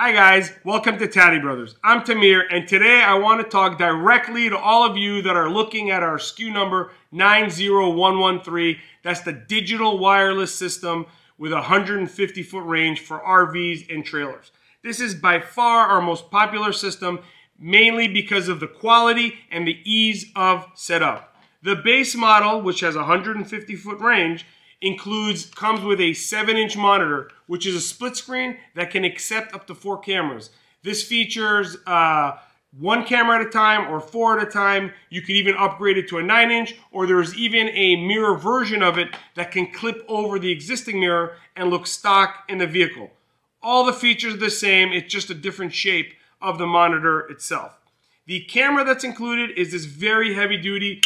Hi guys, welcome to Tadi Brothers. I'm Tamir and today I want to talk directly to all of you that are looking at our SKU number 90113. That's the digital wireless system with a 150 foot range for RVs and trailers. This is by far our most popular system mainly because of the quality and the ease of setup. The base model, which has a 150 foot range, includes comes with a 7 inch monitor which is a split screen that can accept up to four cameras. This features uh, one camera at a time or four at a time. You could even upgrade it to a 9 inch or there's even a mirror version of it that can clip over the existing mirror and look stock in the vehicle. All the features are the same it's just a different shape of the monitor itself the camera that's included is this very heavy duty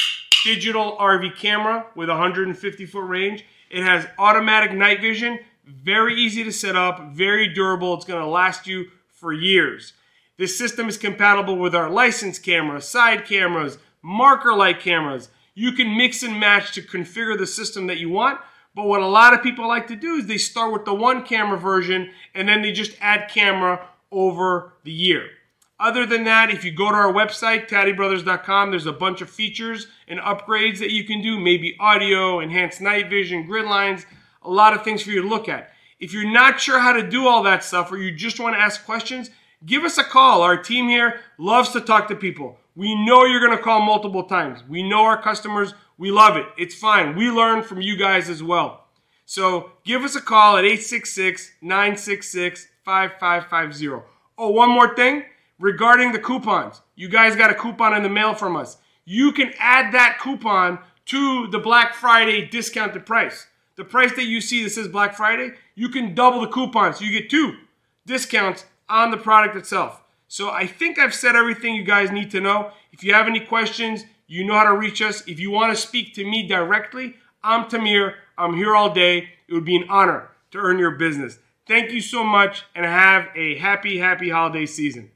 digital RV camera with 150 foot range it has automatic night vision, very easy to set up, very durable. It's going to last you for years. This system is compatible with our license camera, side cameras, marker light cameras. You can mix and match to configure the system that you want. But what a lot of people like to do is they start with the one camera version and then they just add camera over the year. Other than that, if you go to our website, tadibrothers.com, there's a bunch of features and upgrades that you can do, maybe audio, enhanced night vision, grid lines, a lot of things for you to look at. If you're not sure how to do all that stuff or you just want to ask questions, give us a call. Our team here loves to talk to people. We know you're going to call multiple times. We know our customers. We love it. It's fine. We learn from you guys as well. So give us a call at 866 966 5550. Oh, one more thing regarding the coupons. You guys got a coupon in the mail from us. You can add that coupon to the Black Friday discounted price. The price that you see that says Black Friday, you can double the coupon. So you get two discounts on the product itself. So I think I've said everything you guys need to know. If you have any questions, you know how to reach us. If you want to speak to me directly, I'm Tamir. I'm here all day. It would be an honor to earn your business. Thank you so much and have a happy, happy holiday season.